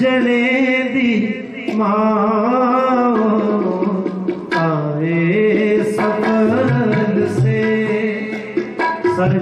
जलेंदी माओ आवे सफल से। Sir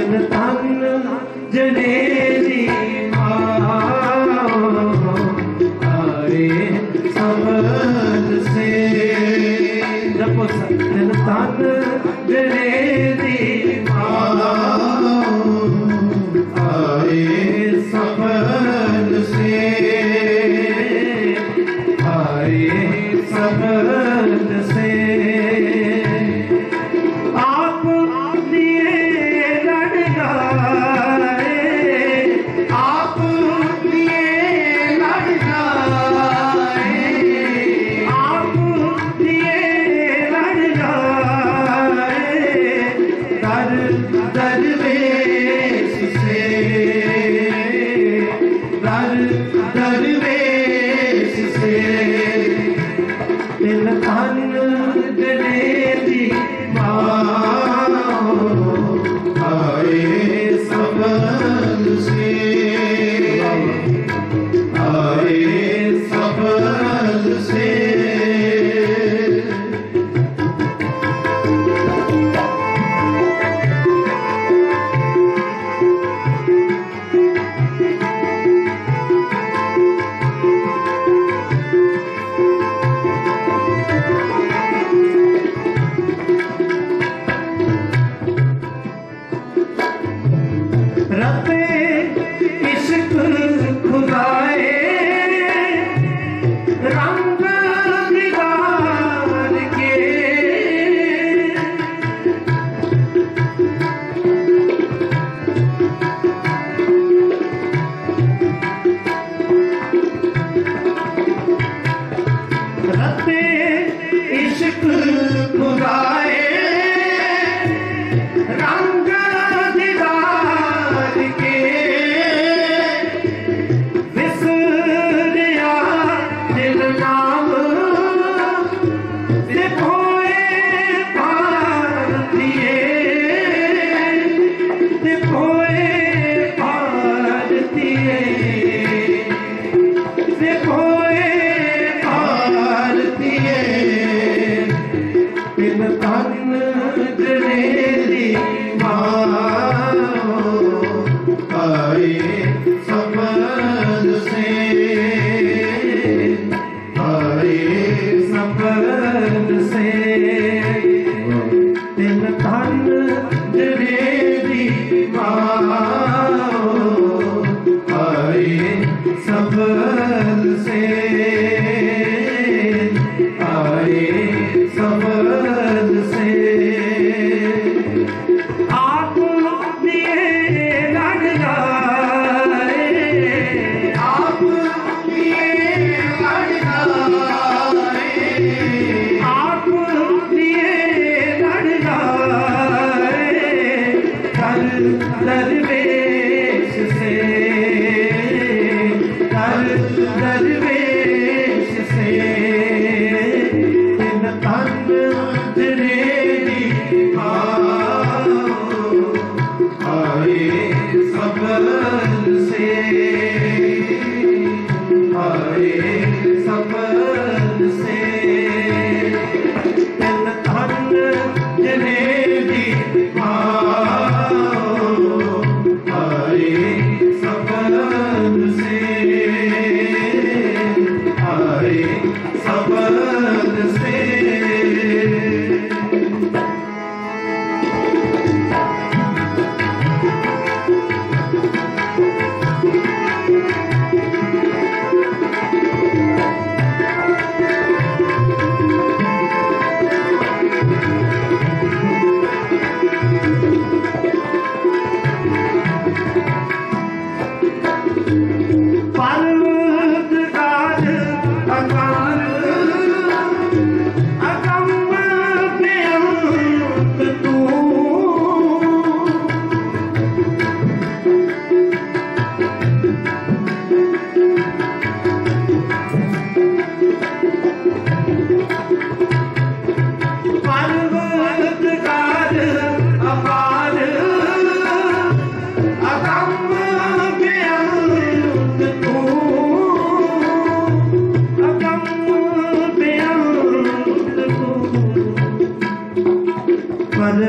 in the tongue, the. You.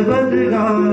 बदगा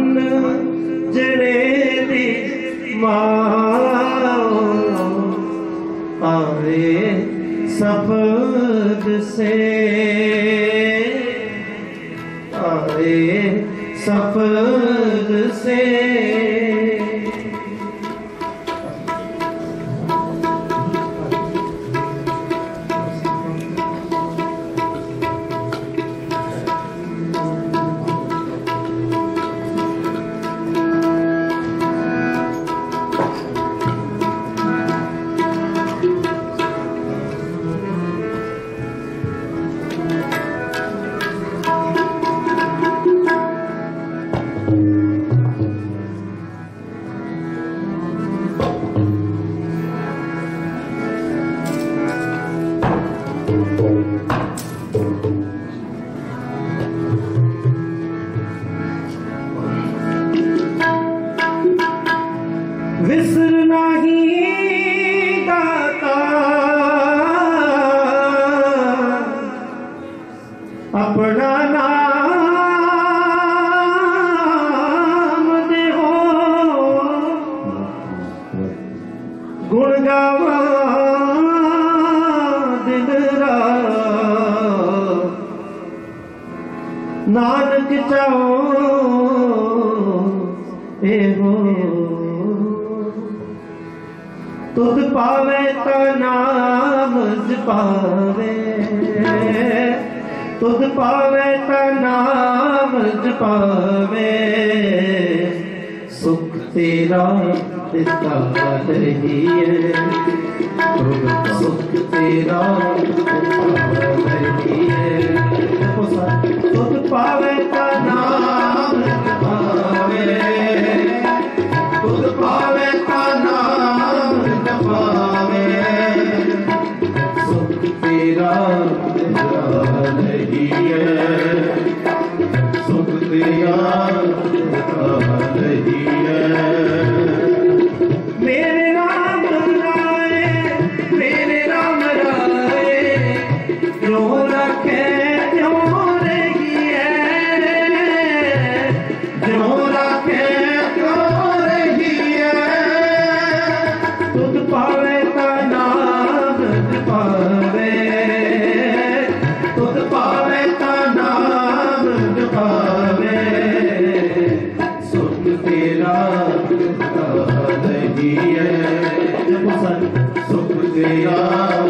जाओ, ए हो। तुद पावे ता नाम जपावे तुद पावे ता नाम जपावे सुख तेरा दिता रही है। ਸੁਖ ਸੁਖ ਤੇਰਾ ਹੈ ਦੇਖੋ ਸਤ ਸੁਖ ਪਾਵੇ ਤਾ ਨਾਮ ਪਾਵੇ ਸੁਖ ਪਾਵੇ ਤਾ ਨਾਮ ਪਾਵੇ ਸੁਖ ਤੇਰਾ ਨਹੀਂ ਹੈ ਸੁਖ ਤੇਰਾ ਨਹੀਂ ਹੈ सुख तेरा।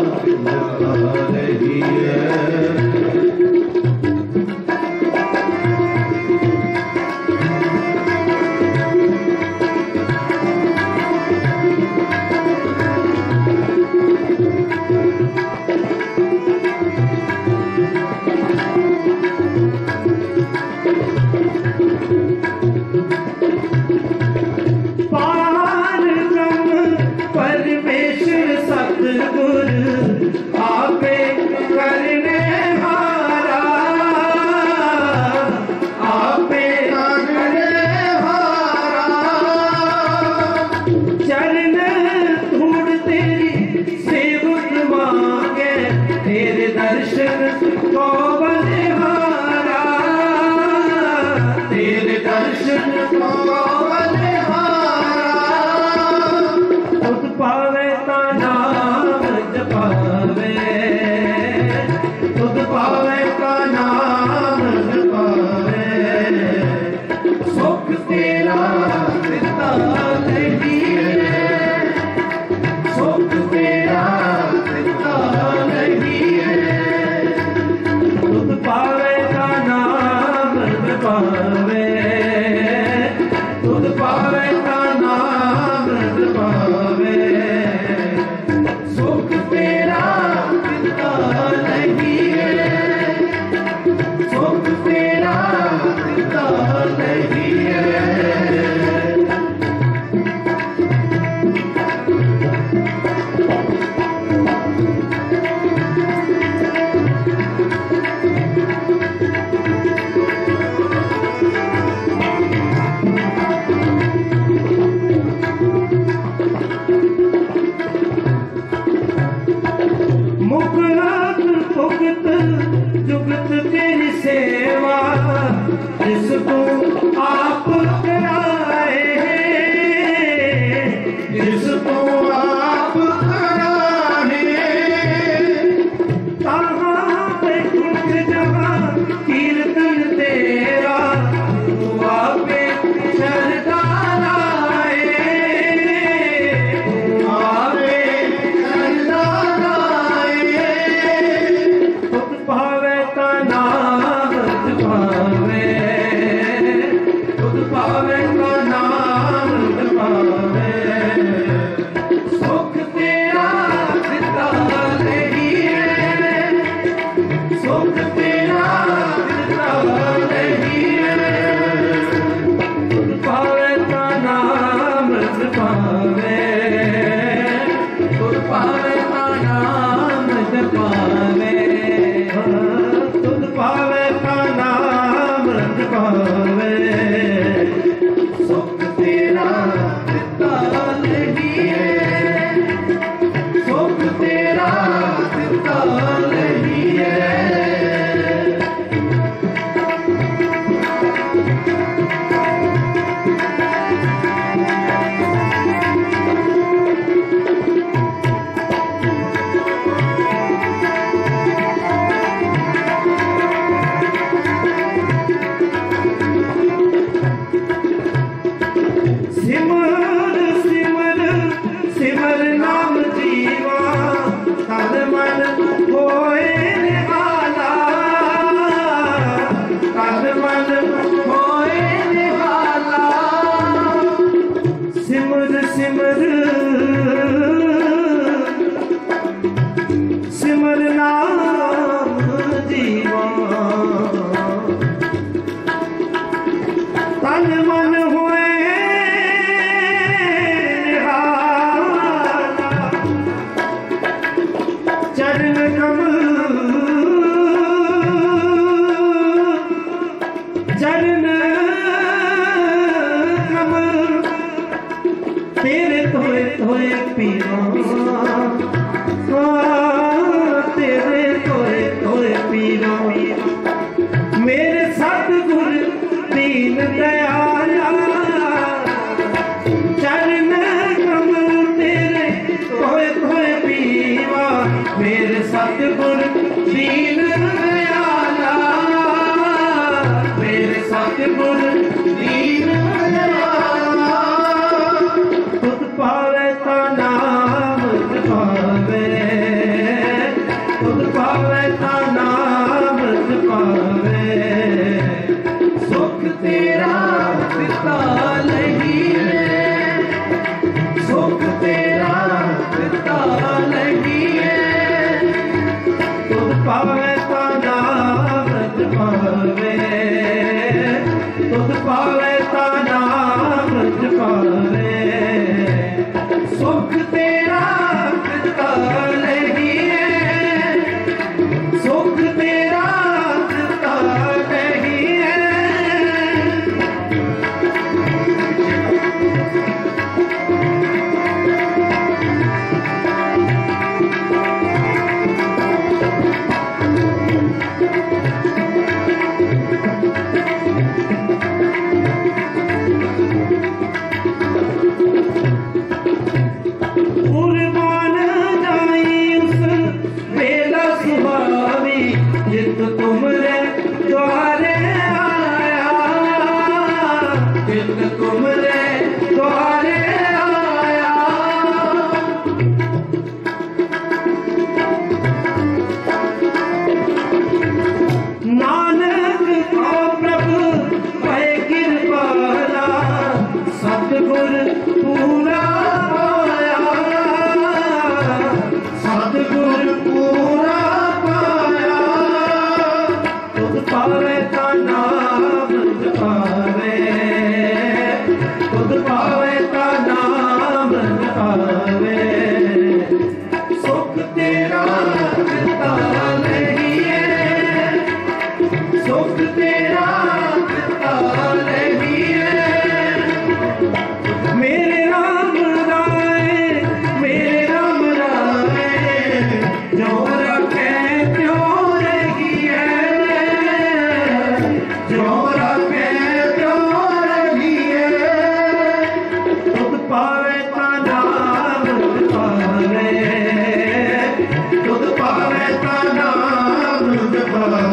Gracias.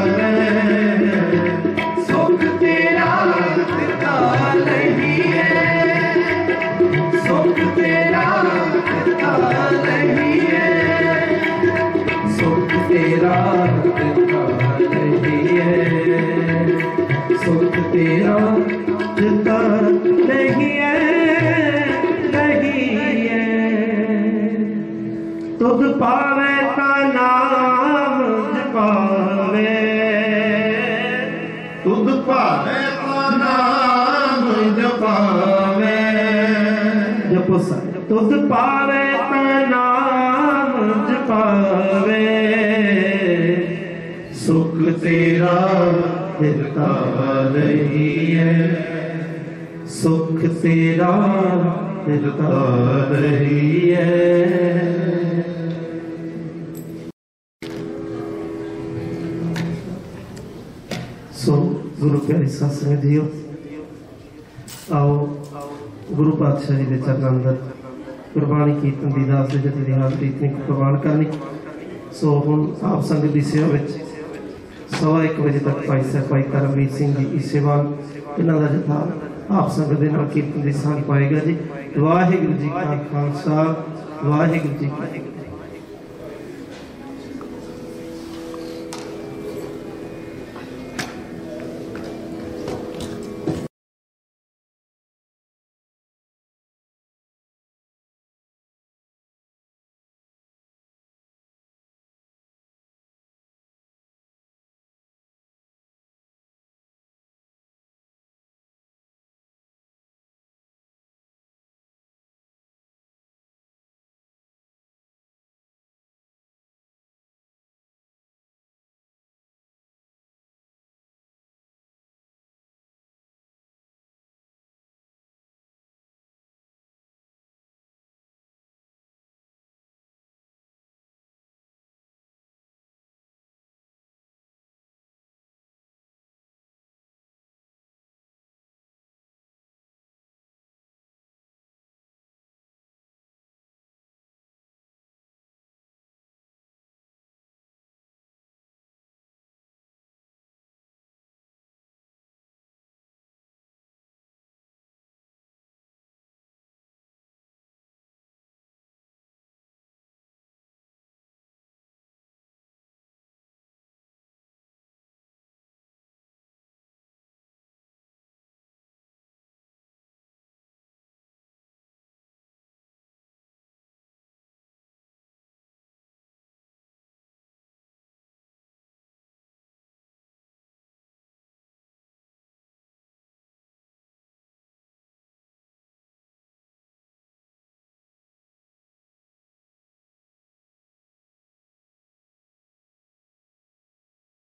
तुझ पावे तना मुझ पावे। सुख तेरा मिलता नहीं है। सुख तेरा मिलता नहीं है। सो, गुरु प्यारी सत्संग दियो। आओ, गुरु पातशाही के चरण अंदर ਚਰਨਾਂ ਕੀਰਤਨ ਦੀ ਦਾਸ ਦੇ ਜਤੀ ਦੀ ਹਾਜ਼ਰੀ ਇਤਨੀ ਕੁਰਬਾਨ ਕਰਨੀ। ਸੋ ਹੁਣ ਆਪ ਸੰਗਤ ਦੀ ਸੇਵਾ ਵਿੱਚ ਸਵਾ ਇੱਕ ਵਜੇ ਤੱਕ ਭਾਈ ਸਾਹਿਬ ਭਾਈ ਕਰਮਵੀਰ ਸਿੰਘ ਜੀ ਇਸ ਸੇਵਾ, ਇਹਨਾਂ ਦਾ ਜਥਾ ਆਪ ਸੰਗਤ ਦੇ ਨਾਲ ਕੀਰਤਨ ਦੀ ਸਾਂਝ ਪਾਏਗਾ ਜੀ। ਵਾਹਿਗੁਰੂ ਜੀ ਕਾ ਖਾਲਸਾ, ਵਾਹਿਗੁਰੂ ਜੀ ਕੀ